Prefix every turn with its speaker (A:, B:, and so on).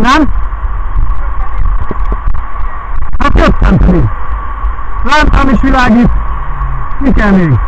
A: nem? Hát köszönöm. Lámpám is világít. Mi kell még?